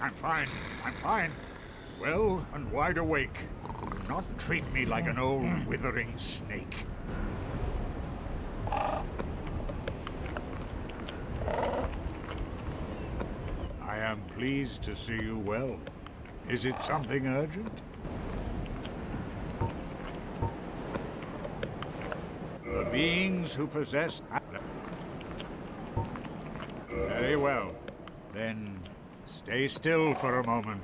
I'm fine. I'm fine. Well and wide awake. Do not treat me like an old mm. withering snake. I am pleased to see you well. Is it something urgent? The beings who possess... Very well. Then stay still for a moment.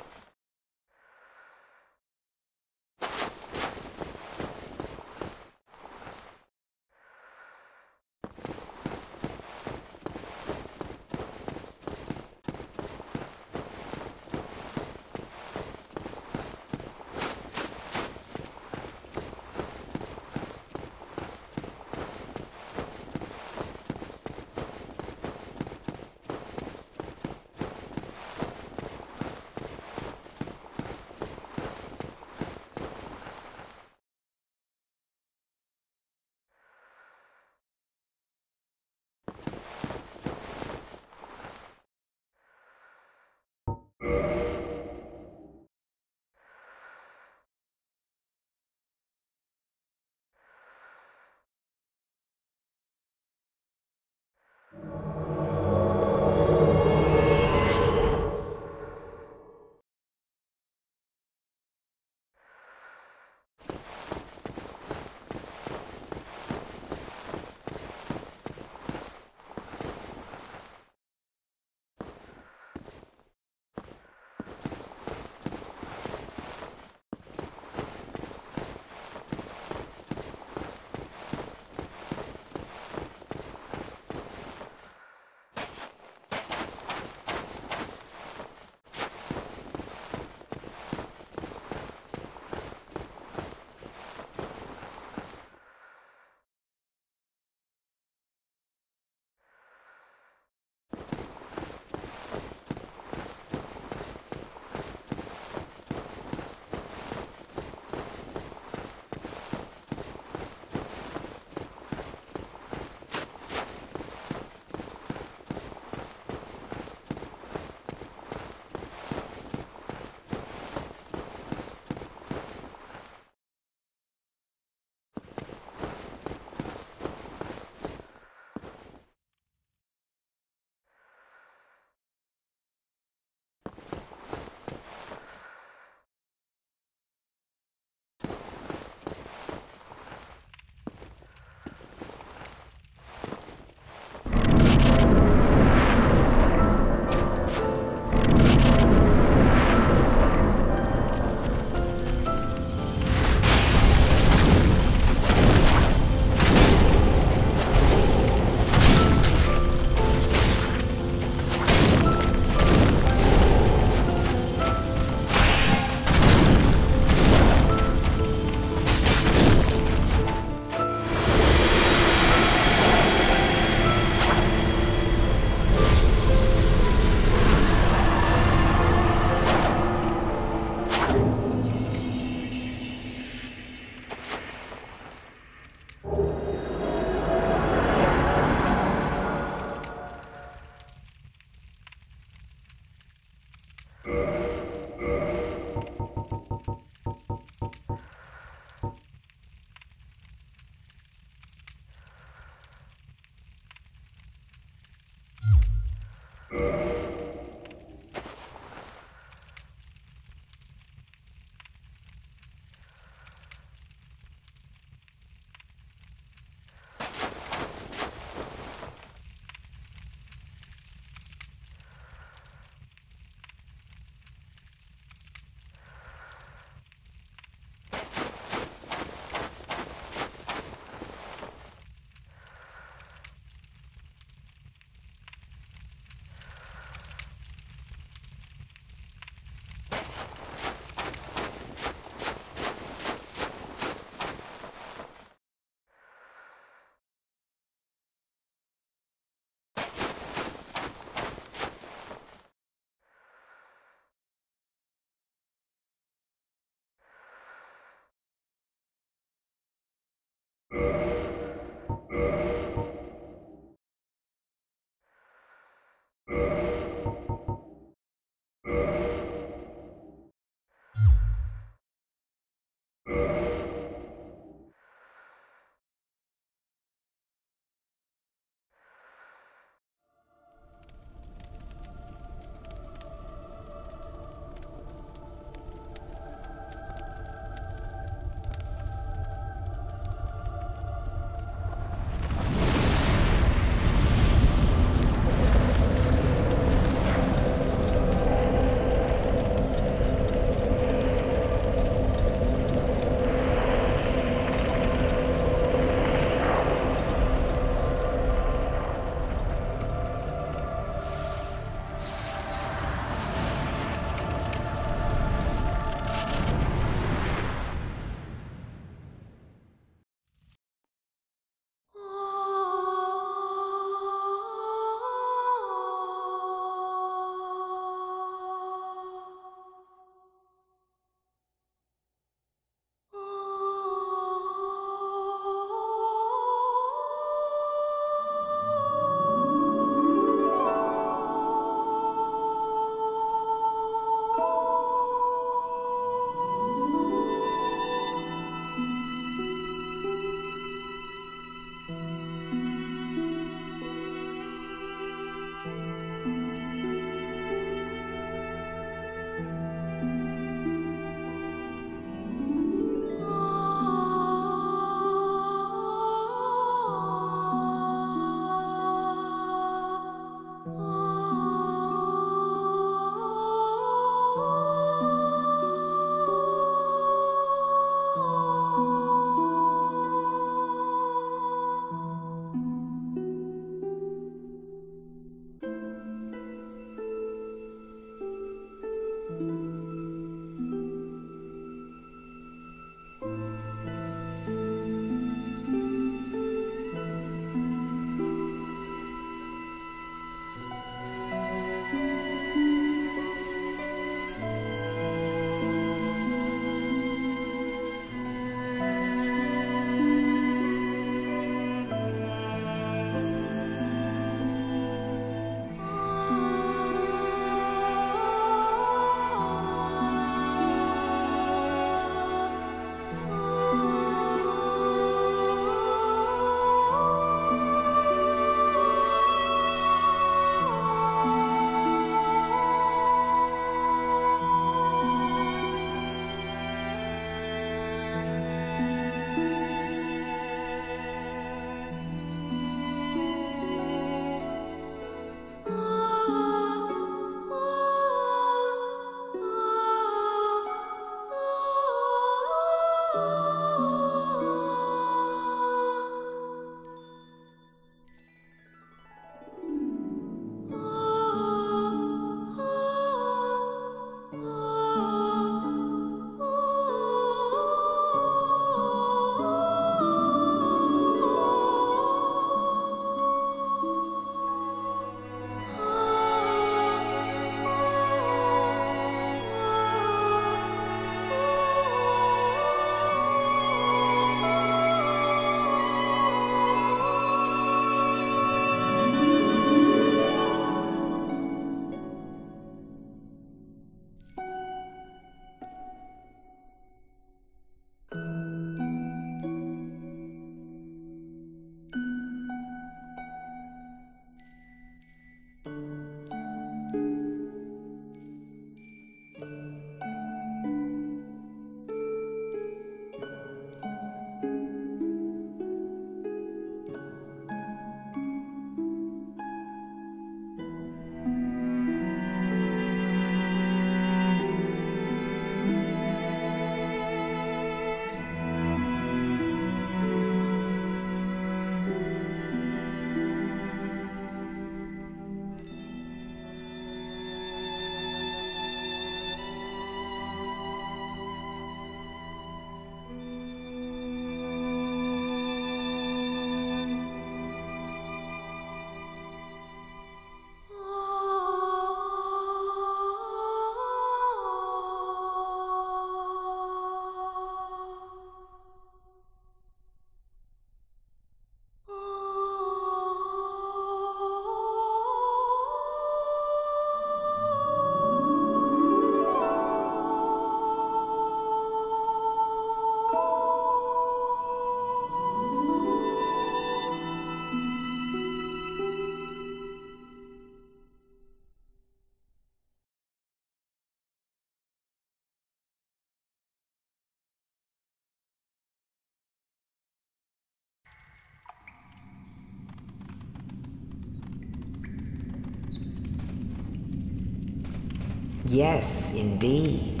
Yes, indeed.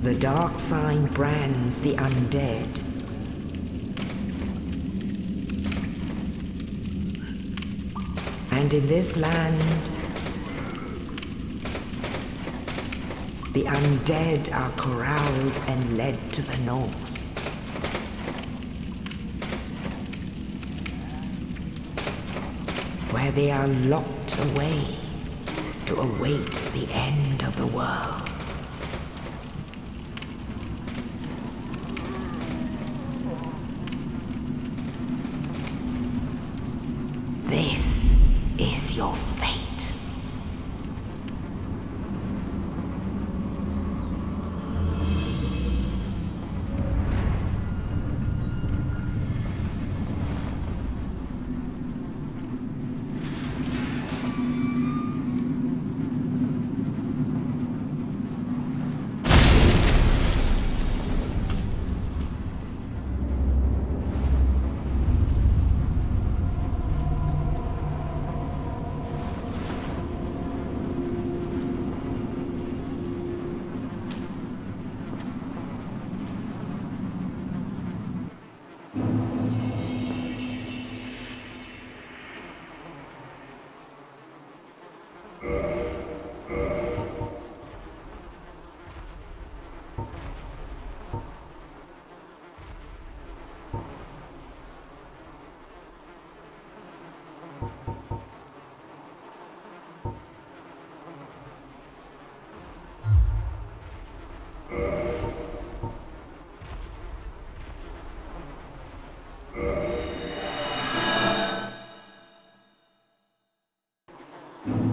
The dark sign brands the undead. And in this land, the undead are corralled and led to the north. Where they are locked away to await the end of the world. you.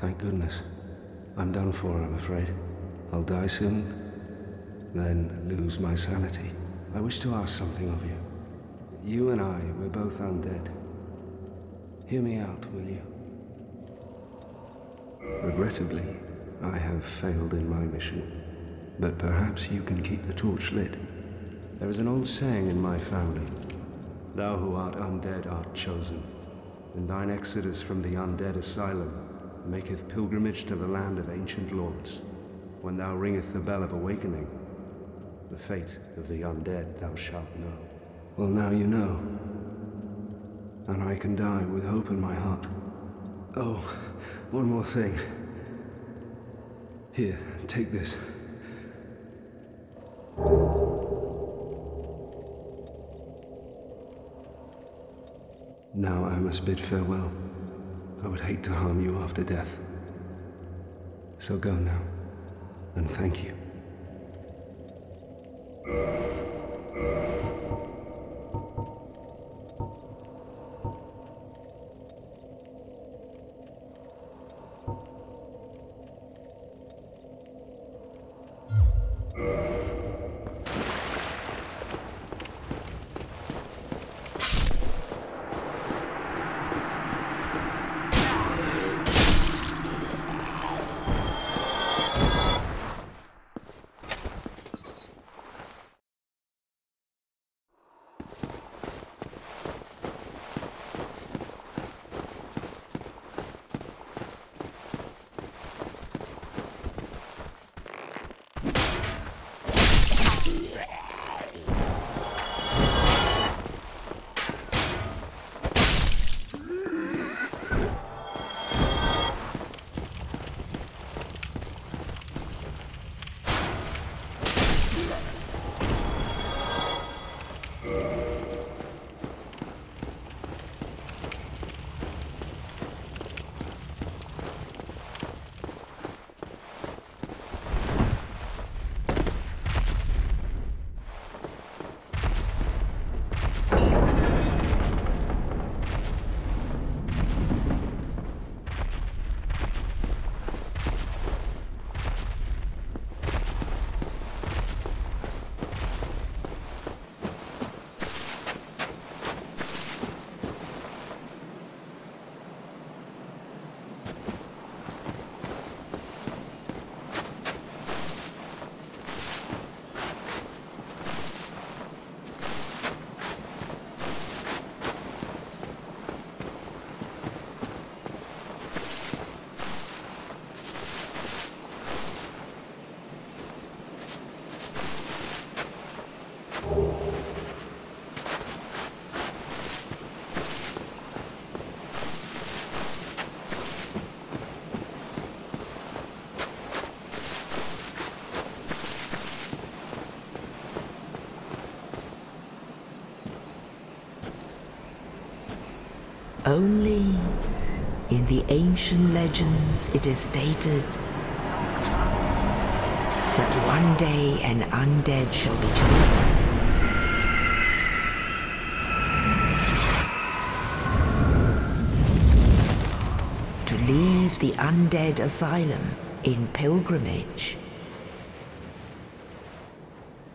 Thank goodness. I'm done for, I'm afraid. I'll die soon, then lose my sanity. I wish to ask something of you. You and I, we're both undead. Hear me out, will you? Regrettably, I have failed in my mission. But perhaps you can keep the torch lit. There is an old saying in my family. Thou who art undead art chosen, and thine exodus from the undead asylum maketh pilgrimage to the land of ancient lords. When thou ringeth the bell of awakening, the fate of the undead thou shalt know. Well, now you know. And I can die with hope in my heart. Oh, one more thing. Here, take this. Now I must bid farewell. I would hate to harm you after death. So go now, and thank you. Only in the ancient legends it is stated that one day an undead shall be chosen. To leave the undead asylum in pilgrimage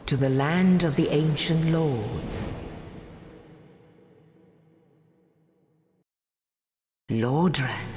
to the land of the ancient lords. Lordran.